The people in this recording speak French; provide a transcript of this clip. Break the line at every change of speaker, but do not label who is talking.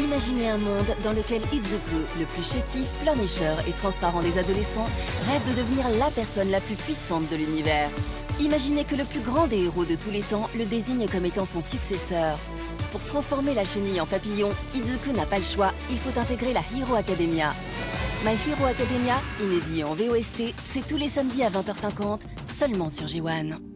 Imaginez un monde dans lequel Izuku, le plus chétif, pleurnicheur et transparent des adolescents, rêve de devenir la personne la plus puissante de l'univers. Imaginez que le plus grand des héros de tous les temps le désigne comme étant son successeur. Pour transformer la chenille en papillon, Izuku n'a pas le choix, il faut intégrer la Hero Academia. My Hero Academia, inédit en VOST, c'est tous les samedis à 20h50, seulement sur G1.